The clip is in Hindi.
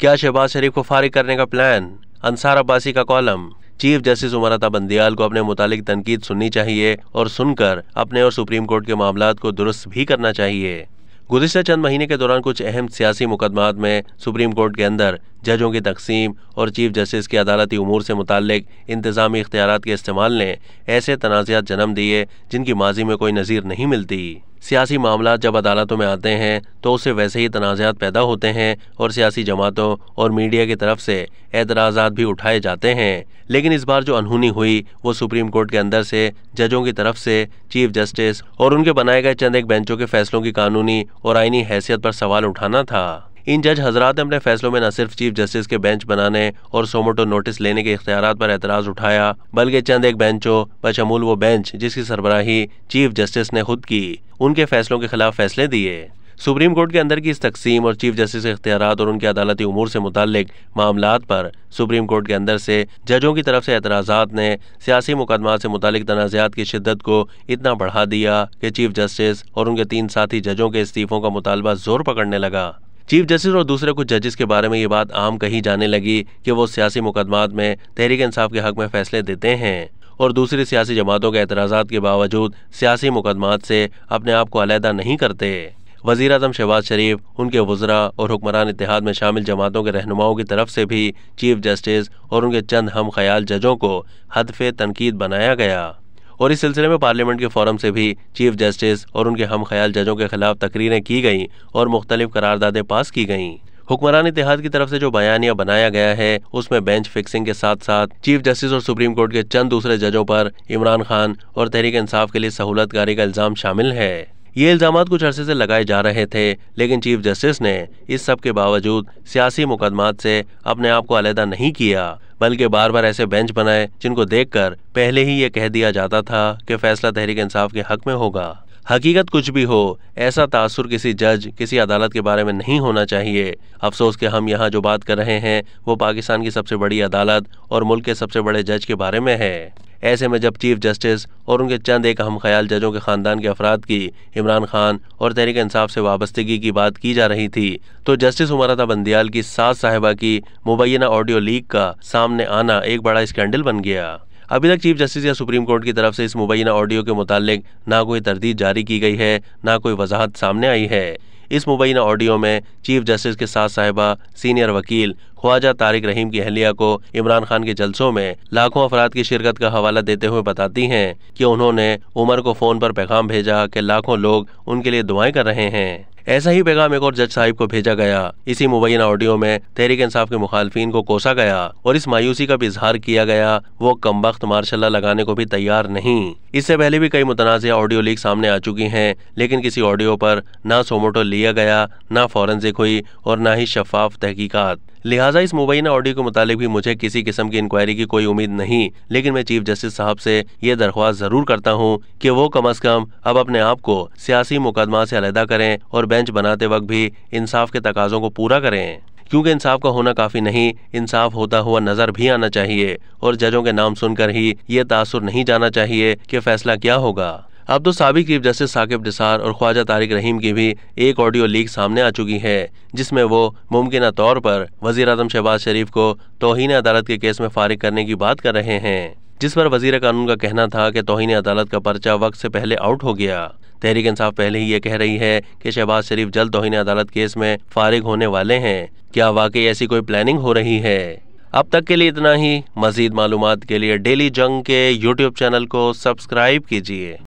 क्या शहबाज शरीफ को फारिग करने का प्लान? अंसार अब्बासी का column. Chief justice Umar Ata Bandial को अपने मुतालिक तनकीद सुननी चाहिए और सुनकर अपने और सुप्रीम कोर्ट के मामला को दुरुस्त भी करना चाहिए। गुजशत चंद महीने के दौरान कुछ अहम सियासी मुकदमात में सुप्रीम कोर्ट के अंदर जजों की तकसीम और चीफ जस्टिस की अदालती उमूर से मुतक इंतजामी इख्तियार के इस्तेमाल ने ऐसे तनाज़ात जन्म दिए जिनकी माजी में कोई नज़ीर नहीं मिलती। सियासी मामला जब अदालतों में आते हैं तो उससे वैसे ही तनाज़ात पैदा होते हैं और सियासी जमातों और मीडिया की तरफ़ से एतराज़ात भी उठाए जाते हैं। लेकिन इस बार जो अनहोनी हुई, वो सुप्रीम कोर्ट के अंदर से, जजों की तरफ़ से, चीफ जस्टिस और उनके बनाए गए चंद एक बेंचों के फैसलों की कानूनी और आइनी हैसियत पर सवाल उठाना था। इन जज हजरात ने अपने फैसलों में न सिर्फ़ चीफ जस्टिस के बेंच बनाने और सोमोटो नोटिस लेने के इख्तियार पर एतराज़ उठाया, बल्कि चंद एक बेंचों, बशमूल वो बेंच जिसकी सरबराही चीफ जस्टिस ने खुद की, उनके फैसलों के खिलाफ फैसले दिए। सुप्रीम कोर्ट के अंदर की इस तकसीम और चीफ जस्टिस के इख्तियार और उनके अदालती उमूर से मुतक मामला पर सुप्रीम कोर्ट के अंदर से जजों की तरफ़ से एतराज़ात ने सियासी मुकदमा से मुतल तनाज़ात की शिद्दत को इतना बढ़ा दिया कि चीफ जस्टिस और उनके तीन साथी जजों के इस्तीफ़ों का मुतालबा ज़ोर पकड़ने लगा। चीफ जस्टिस और दूसरे कुछ जजेस के बारे में ये बात आम कही जाने लगी कि वो सियासी मुकदमात में तहरीक इंसाफ के हक में फैसले देते हैं और दूसरी सियासी जमातों के एतराज़ा के बावजूद सियासी मुकदमात से अपने आप को अलहदा नहीं करते। वज़ीर अजम शहबाज शरीफ, उनके वजरा और हुक्मरान इतिहाद में शामिल जमातों के रहनुमाओं की तरफ़ से भी चीफ जस्टिस और उनके चंद हम ख्याल जजों को हदफ तनकीद बनाया गया। और इस सिलसिले में पार्लियामेंट के फोरम से भी चीफ जस्टिस और उनके हम ख्याल जजों के खिलाफ तकरीरें की गईं और मुख्तलिफ़ करारदादें पास की गईं। हुक्मरान इतिहाद की तरफ़ से जो बयानिया बनाया गया है, उसमें बेंच फिक्सिंग के साथ साथ चीफ जस्टिस और सुप्रीम कोर्ट के चंद दूसरे जजों पर इमरान खान और तहरीक इंसाफ के लिए सहूलतकारी का इल्ज़ाम शामिल है। ये इल्ज़ाम कुछ अरसे से लगाए जा रहे थे, लेकिन चीफ जस्टिस ने इस सब के बावजूद सियासी मुकदमात से अपने आप को अलहदा नहीं किया। बल्कि बार बार ऐसे बेंच बनाए, जिनको देखकर पहले ही ये कह दिया जाता था कि फैसला तहरीक इंसाफ के हक में होगा। हकीकत कुछ भी हो, ऐसा तासुर किसी जज, किसी अदालत के बारे में नहीं होना चाहिए। अफसोस कि हम यहाँ जो बात कर रहे हैं, वो पाकिस्तान की सबसे बड़ी अदालत और मुल्क के सबसे बड़े जज के बारे में है। ऐसे में जब चीफ जस्टिस और उनके चंद एक अहम ख्याल जजों के ख़ानदान के अफराद की, इमरान खान और तहरीक इंसाफ से वाबस्तगी की बात की जा रही थी तो जस्टिस उमरता बंदियाल की सास साहिबा की मुबैना ऑडियो लीक का सामने आना एक बड़ा स्कैंडल बन गया। अभी तक चीफ जस्टिस या सुप्रीम कोर्ट की तरफ़ से इस मुबैना ऑडियो के मुतालिक ना कोई तरदीद जारी की गई है, ना कोई वजाहत सामने आई है। इस मुबैना ऑडियो में चीफ जस्टिस के साथ साहिबा, सीनियर वकील ख्वाजा तारिक रहीम की अहलिया को इमरान खान के जलसों में लाखों अफराद की शिरकत का हवाला देते हुए बताती हैं कि उन्होंने उमर को फ़ोन पर पैगाम भेजा कि लाखों लोग उनके लिए दुआएँ कर रहे हैं। ऐसा ही पैगाम एक और जज साहिब को भेजा गया। इसी मुबैना ऑडियो में तहरीक इंसाफ के मुखालफिन को कोसा गया और इस मायूसी का भी इजहार किया गया। वो कम वक्त मार्शल लगाने को भी तैयार नहीं। इससे पहले भी कई मुतनाज़ ऑडियो लीक सामने आ चुकी हैं, लेकिन किसी ऑडियो पर ना सोमोटो लिया गया, ना फॉरेंसिक हुई और ना ही शफाफ तहकीकात। लिहाजा इस मुबैना ऑडियो के मुतालिक भी मुझे किसी किस्म की इंक्वायरी की कोई उम्मीद नहीं, लेकिन मैं चीफ जस्टिस साहब से ये दरख्वास्त ज़रूर करता हूँ कि वो कम अज कम अब अपने आप को सियासी मुकदमा से अलहदा करें और बेंच बनाते वक्त भी इंसाफ के तकाजों को पूरा करें। क्योंकि इंसाफ का होना काफ़ी नहीं, इंसाफ होता हुआ नज़र भी आना चाहिए और जजों के नाम सुनकर ही ये तासुर नहीं जाना चाहिए कि फैसला क्या होगा। अब तो सबक, चीफ जस्टिस साकिब डिसार और ख्वाजा तारिक रहीम की भी एक ऑडियो लीक सामने आ चुकी है, जिसमें वो मुमकिन तौर पर वज़ीर अजम शहबाज शरीफ को तोहन अदालत के केस में फारिग करने की बात कर रहे हैं, जिस पर वज़ीर कानून का कहना था कि तोहन अदालत का पर्चा वक्त से पहले आउट हो गया। तहरीक इंसाफ पहले ही ये कह रही है कि शहबाज शरीफ जल्द तोहन अदालत केस में फारिग होने वाले हैं। क्या वाकई ऐसी कोई प्लानिंग हो रही है? अब तक के लिए इतना ही। मजीद मालूम के लिए डेली जंग के यूट्यूब चैनल को सब्सक्राइब कीजिए।